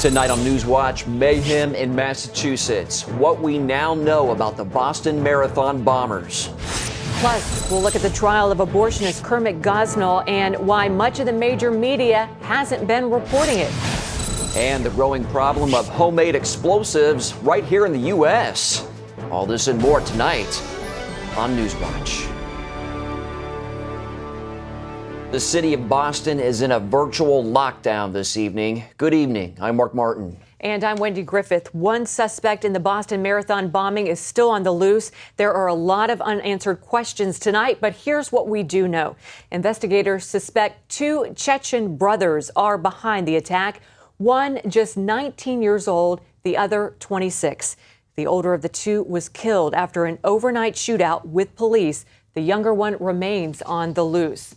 Tonight on Newswatch, mayhem in Massachusetts. What we now know about the Boston Marathon bombers. Plus, we'll look at the trial of abortionist Kermit Gosnell and why much of the major media hasn't been reporting it. And the growing problem of homemade explosives right here in the U.S. All this and more tonight on Newswatch. The city of Boston is in a virtual lockdown this evening. Good evening. I'm Mark Martin. And I'm Wendy Griffith. One suspect in the Boston Marathon bombing is still on the loose. There are a lot of unanswered questions tonight, but here's what we do know. Investigators suspect two Chechen brothers are behind the attack, one just 19 years old, the other 26. The older of the two was killed after an overnight shootout with police. The younger one remains on the loose.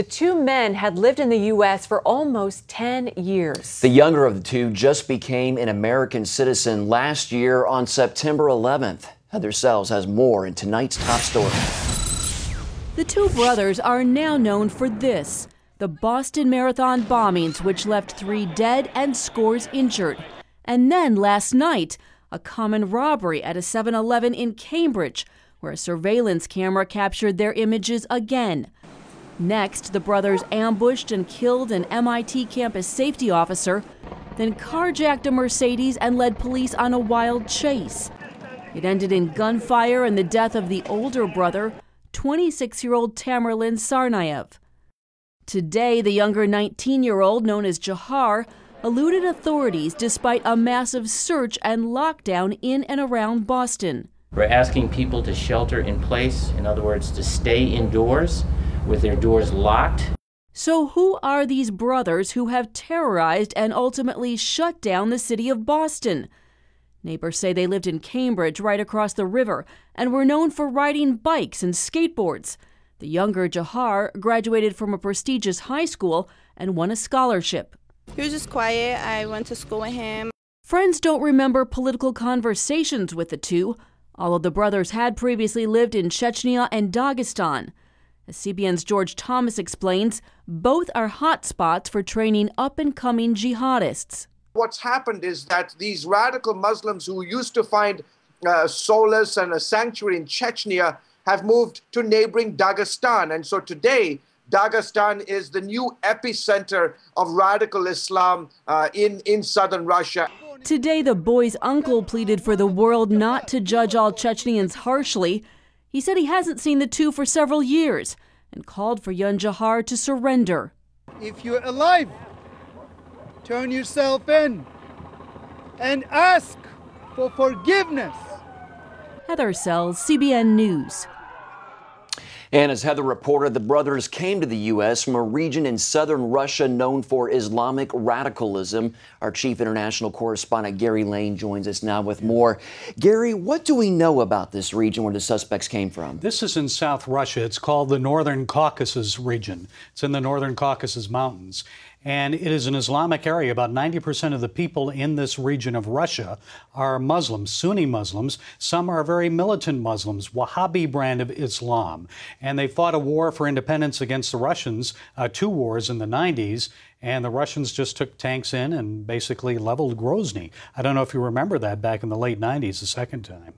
The two men had lived in the U.S. for almost 10 years. The younger of the two just became an American citizen last year on September 11th. Heather Sells has more in tonight's top story. The two brothers are now known for this the Boston Marathon bombings, which left three dead and scores injured. And then last night, a common robbery at a 7 Eleven in Cambridge, where a surveillance camera captured their images again. Next, the brothers ambushed and killed an MIT campus safety officer, then carjacked a Mercedes and led police on a wild chase. It ended in gunfire and the death of the older brother, 26 year old Tamerlan Tsarnaev. Today, the younger 19 year old, known as Jahar, eluded authorities despite a massive search and lockdown in and around Boston. We're asking people to shelter in place, in other words, to stay indoors with their doors locked. So, who are these brothers who have terrorized and ultimately shut down the city of Boston? Neighbors say they lived in Cambridge, right across the river, and were known for riding bikes and skateboards. The younger Jahar graduated from a prestigious high school and won a scholarship. He was just quiet. I went to school with him. Friends don't remember political conversations with the two. although the brothers had previously lived in Chechnya and Dagestan. As CBN's George Thomas explains, both are hotspots for training up and coming jihadists. What's happened is that these radical Muslims who used to find uh, solace and a sanctuary in Chechnya have moved to neighboring Dagestan. And so today, Dagestan is the new epicenter of radical Islam uh, in, in southern Russia. Today, the boy's uncle pleaded for the world not to judge all Chechens harshly he said he hasn't seen the two for several years and called for Yun Jahar to surrender. If you're alive, turn yourself in and ask for forgiveness. Heather Sells, CBN News. And as Heather reported, the brothers came to the U.S. from a region in southern Russia known for Islamic radicalism. Our chief international correspondent, Gary Lane, joins us now with more. Gary, what do we know about this region where the suspects came from? This is in South Russia. It's called the Northern Caucasus region. It's in the Northern Caucasus Mountains and it is an Islamic area. About 90% of the people in this region of Russia are Muslims, Sunni Muslims. Some are very militant Muslims, Wahhabi brand of Islam. And they fought a war for independence against the Russians, uh, two wars in the 90s. And the Russians just took tanks in and basically leveled Grozny. I don't know if you remember that back in the late 90s, the second time.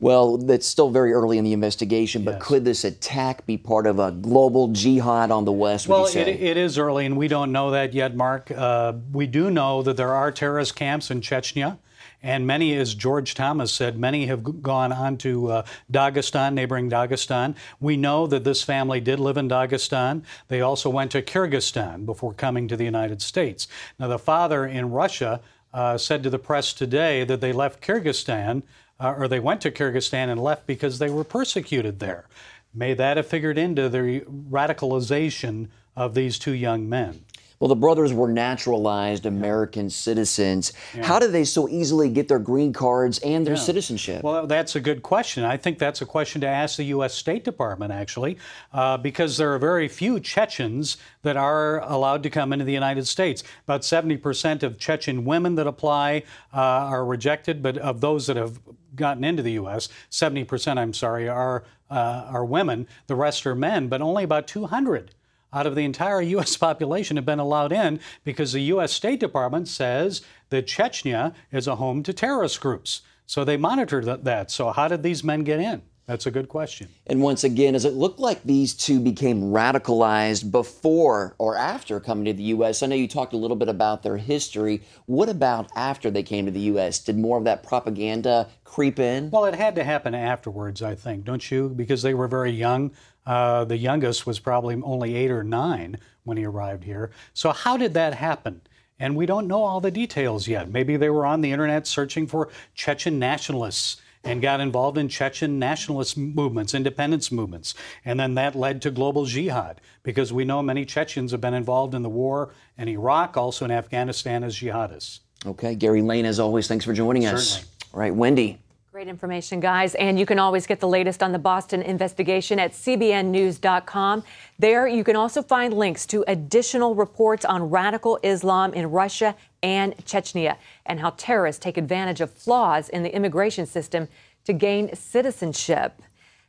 Well, it's still very early in the investigation, but yes. could this attack be part of a global jihad on the West? Well, it, it is early, and we don't know that yet, Mark. Uh, we do know that there are terrorist camps in Chechnya. And many, as George Thomas said, many have gone on to uh, Dagestan, neighboring Dagestan. We know that this family did live in Dagestan. They also went to Kyrgyzstan before coming to the United States. Now, the father in Russia uh, said to the press today that they left Kyrgyzstan uh, or they went to Kyrgyzstan and left because they were persecuted there. May that have figured into the radicalization of these two young men? Well, the brothers were naturalized American citizens. Yeah. How did they so easily get their green cards and their yeah. citizenship? Well, that's a good question. I think that's a question to ask the U.S. State Department, actually, uh, because there are very few Chechens that are allowed to come into the United States. About 70% of Chechen women that apply uh, are rejected, but of those that have gotten into the U.S., 70%, I'm sorry, are, uh, are women. The rest are men, but only about 200 out of the entire U.S. population have been allowed in because the U.S. State Department says that Chechnya is a home to terrorist groups. So they monitor that. So, how did these men get in? That's a good question. And once again, does it look like these two became radicalized before or after coming to the U.S.? I know you talked a little bit about their history. What about after they came to the U.S.? Did more of that propaganda creep in? Well, it had to happen afterwards, I think, don't you? Because they were very young. Uh, the youngest was probably only eight or nine when he arrived here. So, how did that happen? And we don't know all the details yet. Maybe they were on the internet searching for Chechen nationalists and got involved in Chechen nationalist movements, independence movements. And then that led to global jihad because we know many Chechens have been involved in the war in Iraq, also in Afghanistan as jihadists. Okay, Gary Lane, as always, thanks for joining us. Certainly. All right, Wendy. Great information, guys. And you can always get the latest on the Boston investigation at cbnnews.com. There, you can also find links to additional reports on radical Islam in Russia and Chechnya and how terrorists take advantage of flaws in the immigration system to gain citizenship.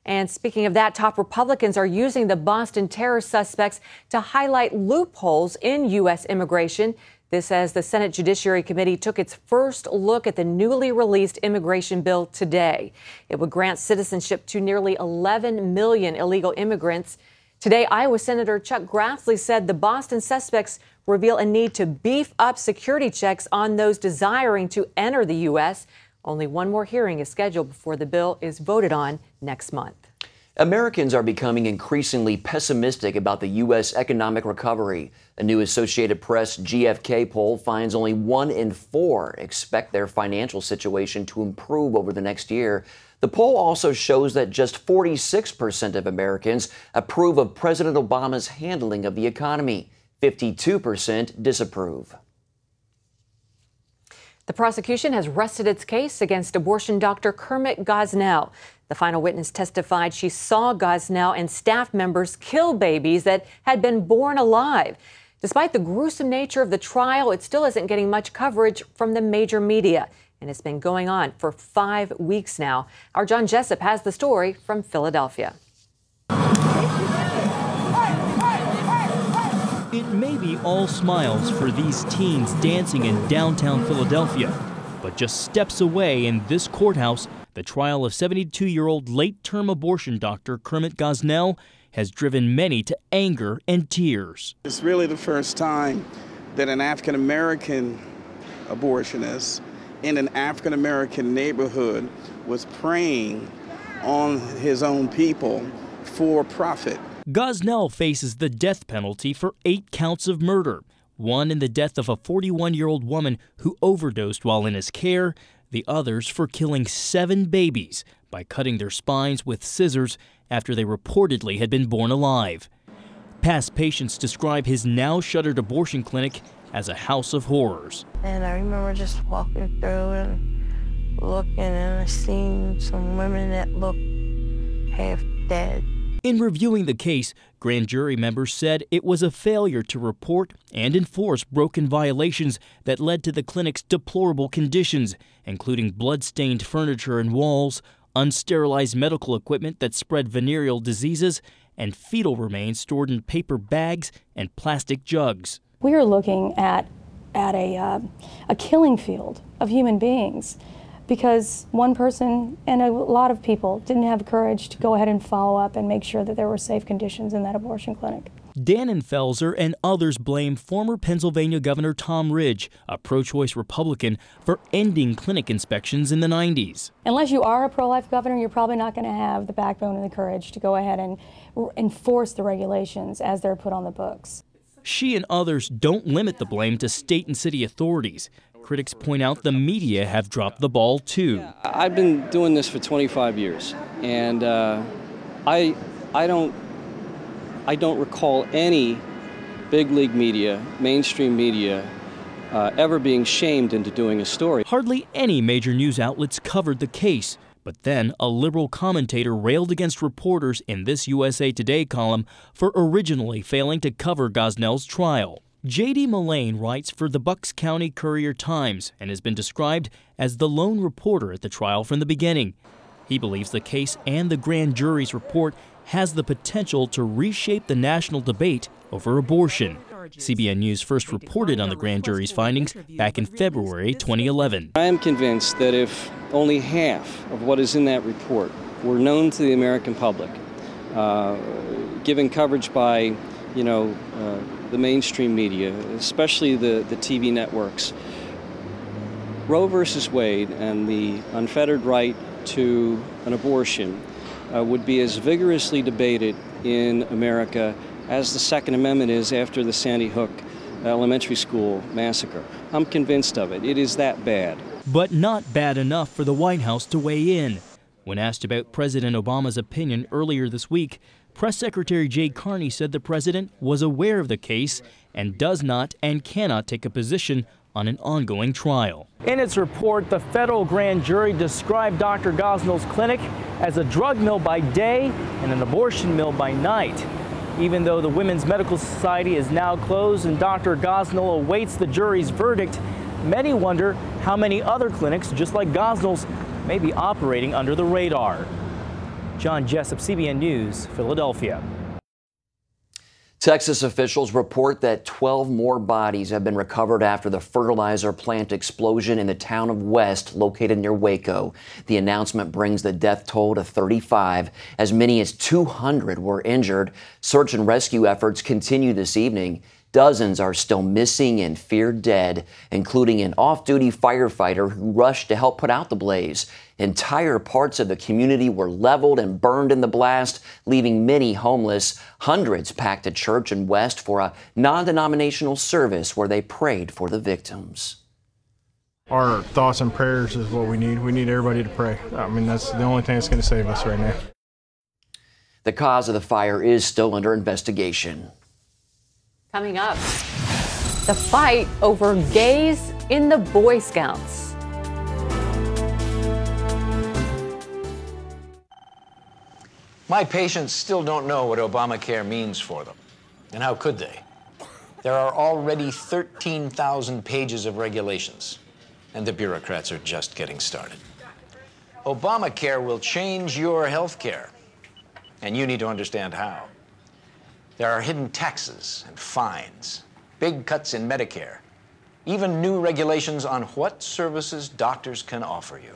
And speaking of that, top Republicans are using the Boston terror suspects to highlight loopholes in U.S. immigration. This as the Senate Judiciary Committee took its first look at the newly released immigration bill today. It would grant citizenship to nearly 11 million illegal immigrants. Today, Iowa Senator Chuck Grassley said the Boston suspects reveal a need to beef up security checks on those desiring to enter the U.S. Only one more hearing is scheduled before the bill is voted on next month. Americans are becoming increasingly pessimistic about the U.S. economic recovery. A new Associated Press GFK poll finds only one in four expect their financial situation to improve over the next year. The poll also shows that just 46% of Americans approve of President Obama's handling of the economy. 52% disapprove. The prosecution has rested its case against abortion doctor Kermit Gosnell. The final witness testified she saw Gosnell and staff members kill babies that had been born alive. Despite the gruesome nature of the trial, it still isn't getting much coverage from the major media. And it's been going on for five weeks now. Our John Jessup has the story from Philadelphia. It may be all smiles for these teens dancing in downtown Philadelphia, but just steps away in this courthouse, the trial of 72 year old late term abortion doctor Kermit Gosnell has driven many to anger and tears. It's really the first time that an African American abortionist in an African American neighborhood was preying on his own people for profit. Gosnell faces the death penalty for eight counts of murder one in the death of a 41 year old woman who overdosed while in his care, the others for killing seven babies by cutting their spines with scissors after they reportedly had been born alive. Past patients describe his now shuttered abortion clinic as a house of horrors. And I remember just walking through and looking, and I seen some women that looked half dead. In reviewing the case, grand jury members said it was a failure to report and enforce broken violations that led to the clinic's deplorable conditions, including blood-stained furniture and walls, unsterilized medical equipment that spread venereal diseases, and fetal remains stored in paper bags and plastic jugs. We are looking at, at a, uh, a killing field of human beings because one person and a lot of people didn't have courage to go ahead and follow up and make sure that there were safe conditions in that abortion clinic. Dannenfelser and others blame former Pennsylvania Governor Tom Ridge, a pro choice Republican, for ending clinic inspections in the 90s. Unless you are a pro life governor, you're probably not going to have the backbone and the courage to go ahead and enforce the regulations as they're put on the books. She and others don't limit the blame to state and city authorities. Critics point out the media have dropped the ball too. I've been doing this for 25 years, and uh, I, I don't I don't recall any big league media, mainstream media, uh, ever being shamed into doing a story. Hardly any major news outlets covered the case. But then a liberal commentator railed against reporters in this USA Today column for originally failing to cover Gosnell's trial. J.D. Mullane writes for the Bucks County Courier Times and has been described as the lone reporter at the trial from the beginning. He believes the case and the grand jury's report has the potential to reshape the national debate over abortion. CBN News first reported on the grand jury's findings back in February 2011. I am convinced that if only half of what is in that report were known to the American public, uh, given coverage by, you know, uh, the mainstream media, especially the, the TV networks, Roe versus Wade and the unfettered right to an abortion uh, would be as vigorously debated in America as the Second Amendment is after the Sandy Hook Elementary School massacre. I'm convinced of it. It is that bad. But not bad enough for the White House to weigh in. When asked about President Obama's opinion earlier this week, Press Secretary Jay Carney said the president was aware of the case and does not and cannot take a position on an ongoing trial. In its report, the federal grand jury described Dr. Gosnell's clinic as a drug mill by day and an abortion mill by night. Even though the Women's Medical Society is now closed and Dr. Gosnell awaits the jury's verdict, many wonder how many other clinics, just like Gosnell's, may be operating under the radar. John Jessup, CBN News, Philadelphia. Texas officials report that 12 more bodies have been recovered after the fertilizer plant explosion in the town of West, located near Waco. The announcement brings the death toll to 35. As many as 200 were injured. Search and rescue efforts continue this evening. Dozens are still missing and feared dead, including an off duty firefighter who rushed to help put out the blaze. Entire parts of the community were leveled and burned in the blast, leaving many homeless. Hundreds packed a church in West for a non denominational service where they prayed for the victims. Our thoughts and prayers is what we need. We need everybody to pray. I mean, that's the only thing that's going to save us right now. The cause of the fire is still under investigation. Coming up, the fight over gays in the Boy Scouts. My patients still don't know what Obamacare means for them. And how could they? There are already 13,000 pages of regulations, and the bureaucrats are just getting started. Obamacare will change your health care, and you need to understand how. There are hidden taxes and fines, big cuts in Medicare, even new regulations on what services doctors can offer you.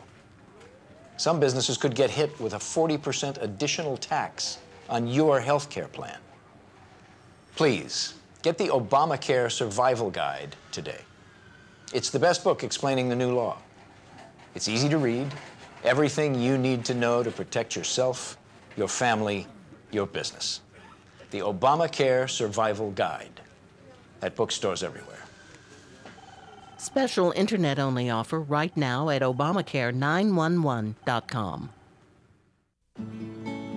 Some businesses could get hit with a 40% additional tax on your health care plan. Please, get the Obamacare Survival Guide today. It's the best book explaining the new law. It's easy to read, everything you need to know to protect yourself, your family, your business the Obamacare Survival Guide at bookstores everywhere. Special internet only offer right now at Obamacare911.com.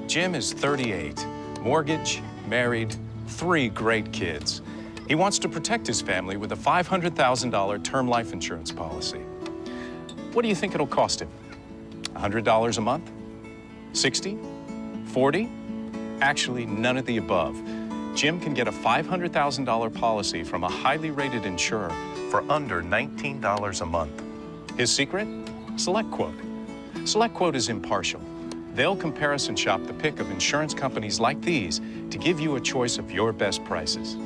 Jim is 38, mortgage, married, three great kids. He wants to protect his family with a $500,000 term life insurance policy. What do you think it'll cost him? $100 a month? 60? 40? Actually, none of the above. Jim can get a $500,000 policy from a highly rated insurer for under $19 a month. His secret? SelectQuote. SelectQuote is impartial. They'll comparison shop the pick of insurance companies like these to give you a choice of your best prices.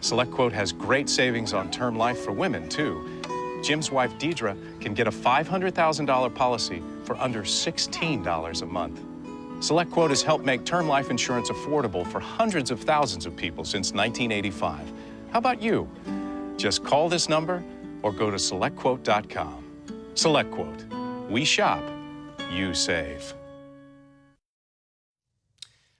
SelectQuote has great savings on term life for women, too. Jim's wife, Deidre, can get a $500,000 policy for under $16 a month. SelectQuote has helped make term life insurance affordable for hundreds of thousands of people since 1985. How about you? Just call this number or go to selectquote.com. SelectQuote. We shop, you save.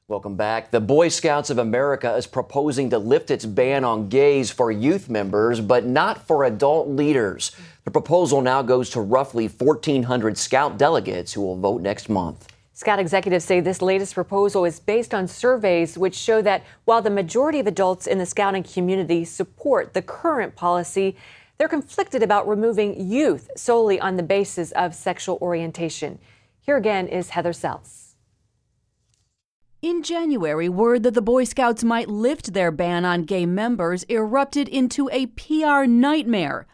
Welcome back. The Boy Scouts of America is proposing to lift its ban on gays for youth members, but not for adult leaders. The proposal now goes to roughly 1,400 Scout delegates who will vote next month. Scout executives say this latest proposal is based on surveys which show that while the majority of adults in the scouting community support the current policy, they're conflicted about removing youth solely on the basis of sexual orientation. Here again is Heather Sells. In January, word that the Boy Scouts might lift their ban on gay members erupted into a PR nightmare.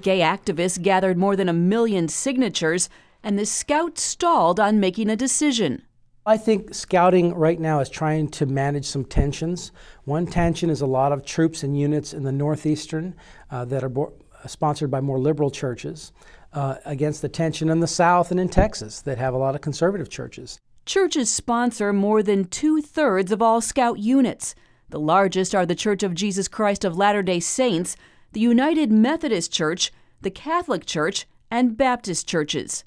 Gay activists gathered more than a million signatures and the Scouts stalled on making a decision. I think scouting right now is trying to manage some tensions. One tension is a lot of troops and units in the northeastern uh, that are sponsored by more liberal churches uh, against the tension in the south and in Texas that have a lot of conservative churches. Churches sponsor more than two thirds of all scout units. The largest are the Church of Jesus Christ of Latter day Saints, the United Methodist Church, the Catholic Church, and Baptist churches.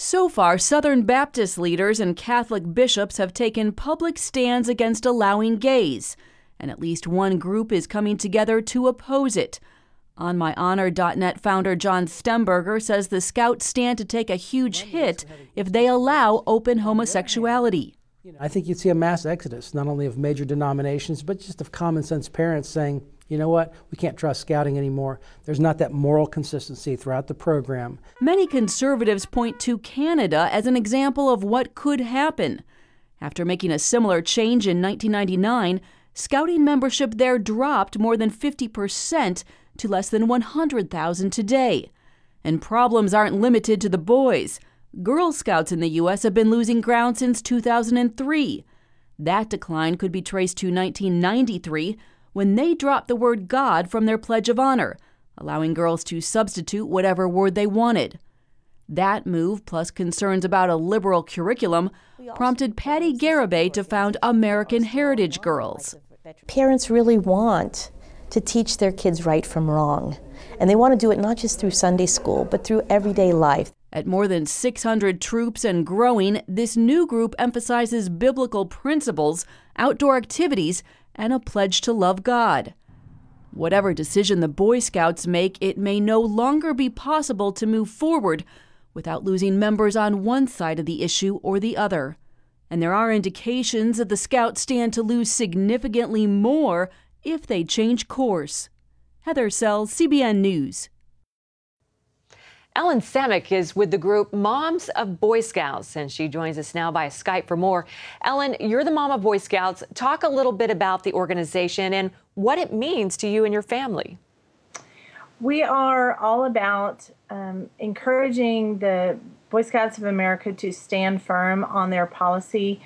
So far, Southern Baptist leaders and Catholic bishops have taken public stands against allowing gays, and at least one group is coming together to oppose it. OnMyHonor.net founder John Stemberger says the Scouts stand to take a huge hit if they allow open homosexuality. I think you'd see a mass exodus, not only of major denominations, but just of common sense parents saying, you know what, we can't trust scouting anymore. There's not that moral consistency throughout the program. Many conservatives point to Canada as an example of what could happen. After making a similar change in 1999, scouting membership there dropped more than 50% to less than 100,000 today. And problems aren't limited to the boys. Girl Scouts in the U.S. have been losing ground since 2003. That decline could be traced to 1993 when they dropped the word God from their Pledge of Honor, allowing girls to substitute whatever word they wanted. That move, plus concerns about a liberal curriculum, prompted Patty Garibay to found American Heritage Girls. Parents really want to teach their kids right from wrong, and they want to do it not just through Sunday school, but through everyday life. At more than 600 troops and growing, this new group emphasizes biblical principles, outdoor activities, and a pledge to love God. Whatever decision the Boy Scouts make, it may no longer be possible to move forward without losing members on one side of the issue or the other. And there are indications that the Scouts stand to lose significantly more if they change course. Heather Sells, CBN News. Ellen Samick is with the group Moms of Boy Scouts, and she joins us now by Skype for more. Ellen, you're the mom of Boy Scouts. Talk a little bit about the organization and what it means to you and your family. We are all about um, encouraging the Boy Scouts of America to stand firm on their policy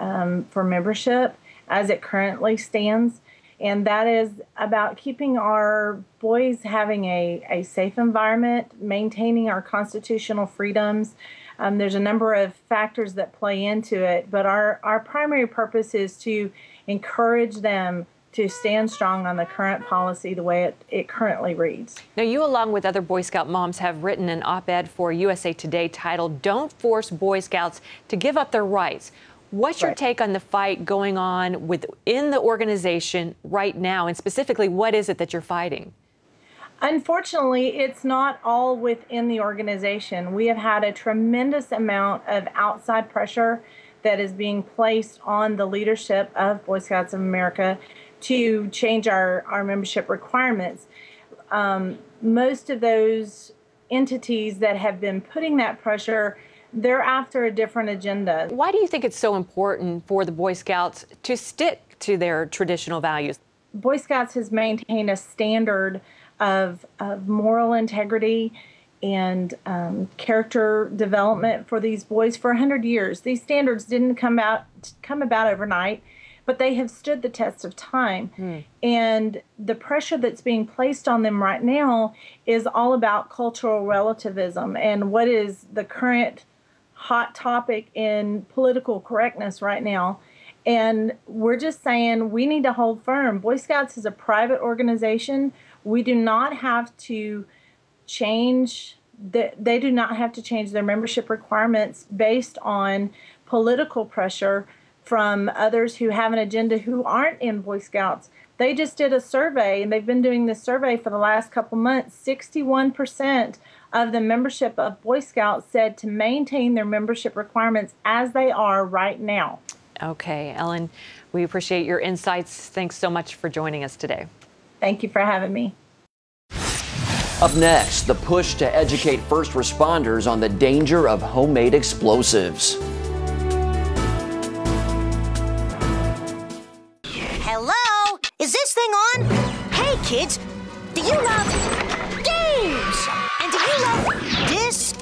um, for membership as it currently stands and that is about keeping our boys having a, a safe environment, maintaining our constitutional freedoms. Um, there's a number of factors that play into it, but our, our primary purpose is to encourage them to stand strong on the current policy the way it, it currently reads. Now, you, along with other Boy Scout moms, have written an op ed for USA Today titled Don't Force Boy Scouts to Give Up Their Rights. What's your right. take on the fight going on within the organization right now? And specifically, what is it that you're fighting? Unfortunately, it's not all within the organization. We have had a tremendous amount of outside pressure that is being placed on the leadership of Boy Scouts of America to change our, our membership requirements. Um, most of those entities that have been putting that pressure they're after a different agenda. Why do you think it's so important for the Boy Scouts to stick to their traditional values? Boy Scouts has maintained a standard of, of moral integrity and um, character development for these boys for 100 years. These standards didn't come out come about overnight, but they have stood the test of time. Hmm. And the pressure that's being placed on them right now is all about cultural relativism and what is the current hot topic in political correctness right now. And we're just saying we need to hold firm. Boy Scouts is a private organization. We do not have to change the, they do not have to change their membership requirements based on political pressure from others who have an agenda who aren't in Boy Scouts. They just did a survey and they've been doing this survey for the last couple months. 61% of the membership of Boy Scouts said to maintain their membership requirements as they are right now. Okay, Ellen, we appreciate your insights. Thanks so much for joining us today. Thank you for having me. Up next, the push to educate first responders on the danger of homemade explosives. Hello? Is this thing on? Hey, kids, do you love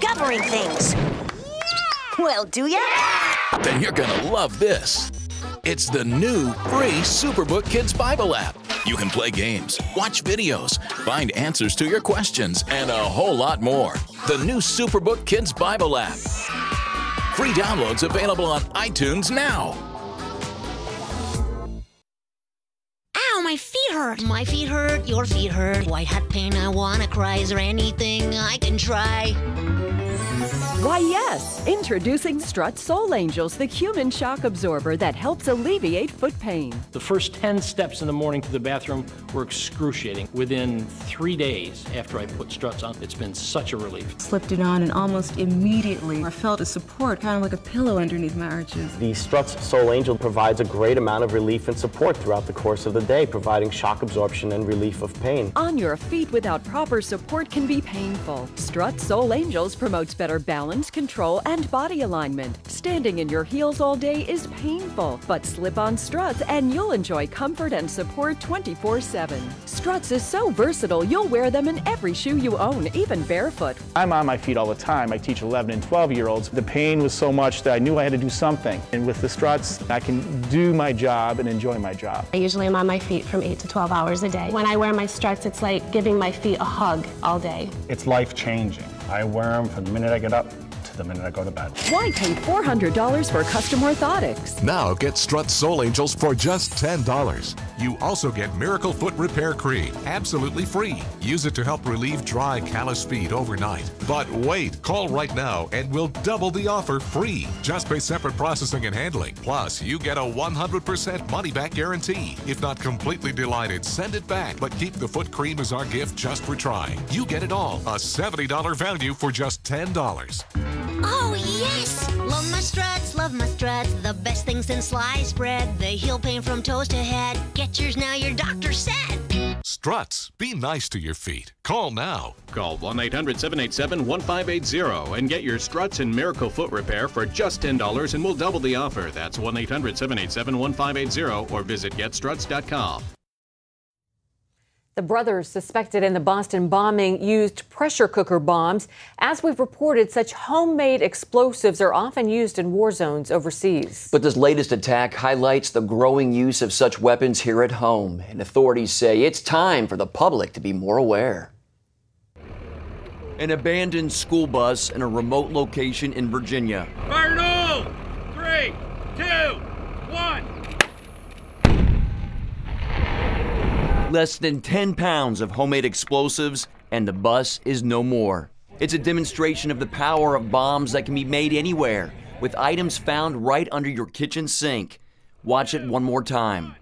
discovering things? Well, do ya? Then you're gonna love this. It's the new free Superbook Kids Bible app. You can play games, watch videos, find answers to your questions, and a whole lot more. The new Superbook Kids Bible app. Free downloads available on iTunes now. My feet hurt. My feet hurt, your feet hurt. White hot pain, I wanna cry. Is there anything I can try? Why, yes! Introducing Strut Sole Angels, the human shock absorber that helps alleviate foot pain. The first 10 steps in the morning to the bathroom were excruciating. Within three days after I put struts on, it's been such a relief. Slipped it on, and almost immediately I felt a support, kind of like a pillow underneath my arches. The Struts Soul Angel provides a great amount of relief and support throughout the course of the day, providing shock absorption and relief of pain. On your feet without proper support can be painful. Strut Soul Angels promotes better balance, control, and body alignment. Standing in your heels all day is painful, but slip on struts and you'll enjoy comfort and support 24 7. Struts is so versatile, you'll wear them in every shoe you own, even barefoot. I'm on my feet all the time. I teach 11 and 12 year olds. The pain was so much that I knew I had to do something. And with the struts, I can do my job and enjoy my job. I usually am on my feet from 8 to 12 hours a day. When I wear my struts, it's like giving my feet a hug all day. It's life changing. I wear them from the minute I get up to the minute I go to bed. Why pay $400 for custom orthotics? Now get Strut Soul Angels for just $10. You also get Miracle Foot Repair Cream, absolutely free. Use it to help relieve dry, calloused feet overnight. But wait, call right now and we'll double the offer free. Just pay separate processing and handling. Plus, you get a 100% money back guarantee. If not completely delighted, send it back, but keep the foot cream as our gift just for trying. You get it all, a $70 value for just $10. Oh, yes! Love my struts, love my struts. The best thing since sliced bread. They heal pain from toes to head. Get yours now, your doctor said. Struts, be nice to your feet. Call now. Call 1 800 787 1580 and get your struts and miracle foot repair for just $10 and we'll double the offer. That's 1 800 787 1580 or visit getstruts.com. The brothers suspected in the Boston bombing used pressure cooker bombs. As we've reported, such homemade explosives are often used in war zones overseas. But this latest attack highlights the growing use of such weapons here at home, and authorities say it's time for the public to be more aware. An abandoned school bus in a remote location in Virginia. Fire in all! Three, two, one. Less than 10 pounds of homemade explosives, and the bus is no more. It's a demonstration of the power of bombs that can be made anywhere, with items found right under your kitchen sink. Watch it one more time.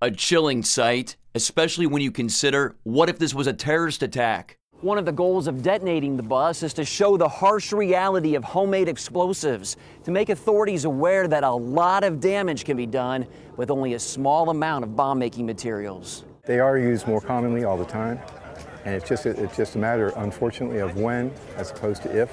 A chilling sight, especially when you consider what if this was a terrorist attack? One of the goals of detonating the bus is to show the harsh reality of homemade explosives, to make authorities aware that a lot of damage can be done with only a small amount of bomb making materials. They are used more commonly all the time, and it's just, it's just a matter, unfortunately, of when as opposed to if.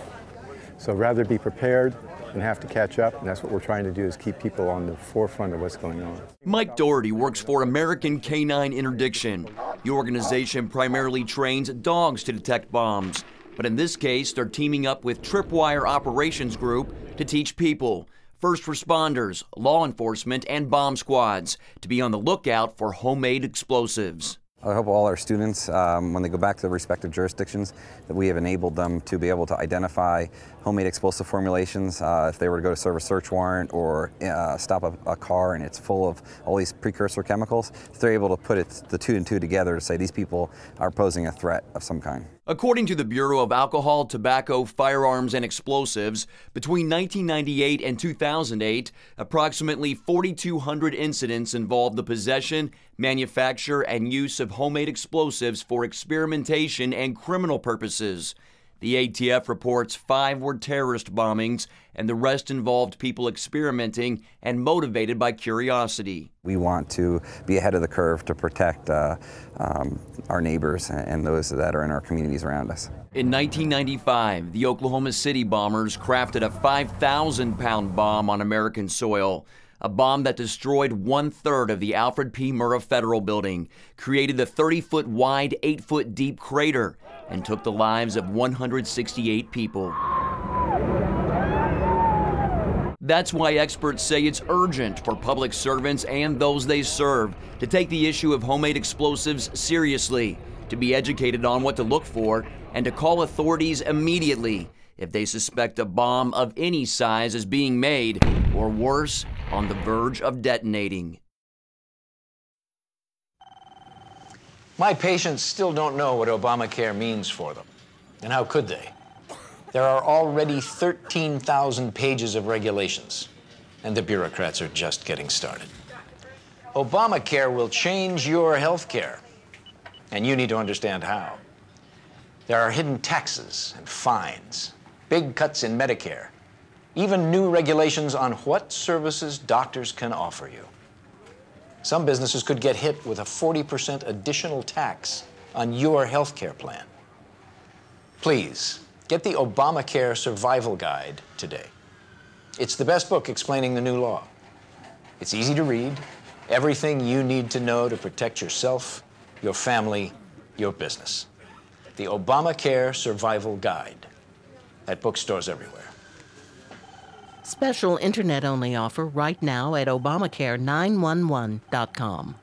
So rather be prepared than have to catch up, and that's what we're trying to do is keep people on the forefront of what's going on. Mike Doherty works for American Canine Interdiction. The organization primarily trains dogs to detect bombs, but in this case, they're teaming up with Tripwire Operations Group to teach people, first responders, law enforcement, and bomb squads to be on the lookout for homemade explosives. I hope all our students, um, when they go back to their respective jurisdictions, that we have enabled them to be able to identify homemade explosive formulations. Uh, if they were to go to serve a search warrant or uh, stop a, a, car and it's full of all these precursor chemicals, they're able to put it, the two and two together to say these people are posing a threat of some kind. According to the Bureau of Alcohol, Tobacco, Firearms, and Explosives, between 1998 and 2008, approximately 4,200 incidents involved the possession, manufacture, and use of homemade explosives for experimentation and criminal purposes. The ATF reports five were terrorist bombings, and the rest involved people experimenting and motivated by curiosity. We want to be ahead of the curve to protect uh, um, our neighbors and those that are in our communities around us. In 1995, the Oklahoma City bombers crafted a 5,000 pound bomb on American soil. A bomb that destroyed one third of the Alfred P. Murrah Federal Building, created the 30 foot wide, 8 foot deep crater, and took the lives of 168 people. That's why experts say it's urgent for public servants and those they serve to take the issue of homemade explosives seriously, to be educated on what to look for, and to call authorities immediately if they suspect a bomb of any size is being made, or worse, on the verge of detonating. My patients still don't know what Obamacare means for them. And how could they? There are already 13,000 pages of regulations, and the bureaucrats are just getting started. Obamacare will change your health care, and you need to understand how. There are hidden taxes and fines, big cuts in Medicare, even new regulations on what services doctors can offer you. Some businesses could get hit with a 40% additional tax on your health care plan. Please, Get the Obamacare Survival Guide today. It's the best book explaining the new law. It's easy to read, everything you need to know to protect yourself, your family, your business. The Obamacare Survival Guide at bookstores everywhere. Special internet only offer right now at Obamacare911.com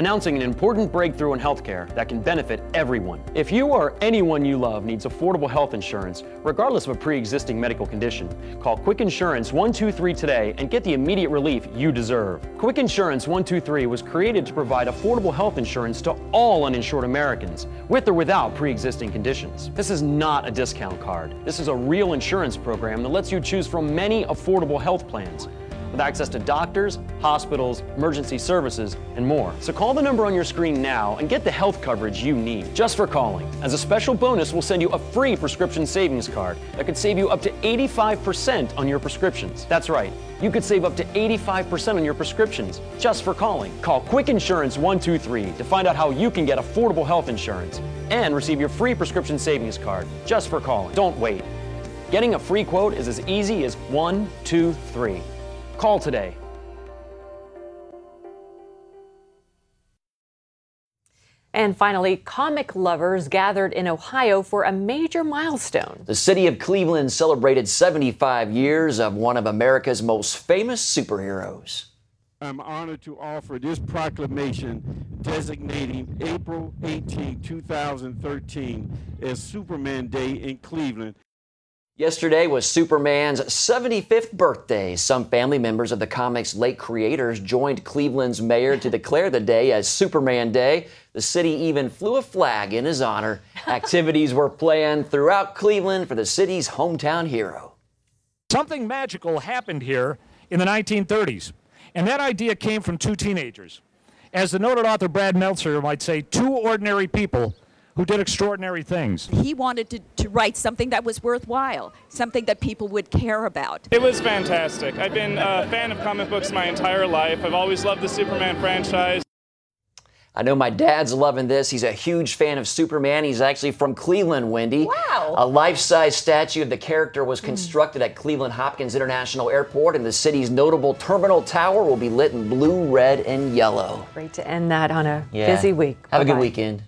announcing an important breakthrough in healthcare that can benefit everyone. If you or anyone you love needs affordable health insurance, regardless of a pre-existing medical condition, call Quick Insurance 123 today and get the immediate relief you deserve. Quick Insurance 123 was created to provide affordable health insurance to all uninsured Americans, with or without pre-existing conditions. This is not a discount card. This is a real insurance program that lets you choose from many affordable health plans with access to doctors, hospitals, emergency services, and more. So call the number on your screen now and get the health coverage you need just for calling. As a special bonus, we'll send you a free prescription savings card that could save you up to 85% on your prescriptions. That's right. You could save up to 85% on your prescriptions just for calling. Call Quick Insurance 123 to find out how you can get affordable health insurance and receive your free prescription savings card just for calling. Don't wait. Getting a free quote is as easy as one, two, three. Call today. And finally, comic lovers gathered in Ohio for a major milestone. The city of Cleveland celebrated 75 years of one of America's most famous superheroes. I'm honored to offer this proclamation designating April 18, 2013 as Superman Day in Cleveland Yesterday was Superman's 75th birthday. Some family members of the comic's late creators joined Cleveland's mayor to declare the day as Superman Day. The city even flew a flag in his honor. Activities were planned throughout Cleveland for the city's hometown hero. Something magical happened here in the 1930s, and that idea came from two teenagers. As the noted author Brad Meltzer might say, two ordinary people who did extraordinary things. He wanted to, to write something that was worthwhile, something that people would care about. It was fantastic. I've been a fan of comic books my entire life. I've always loved the Superman franchise. I know my dad's loving this. He's a huge fan of Superman. He's actually from Cleveland, Wendy. Wow. A life size statue of the character was constructed mm. at Cleveland Hopkins International Airport, and the city's notable terminal tower will be lit in blue, red, and yellow. Great to end that on a yeah. busy week. Have Bye-bye. a good weekend.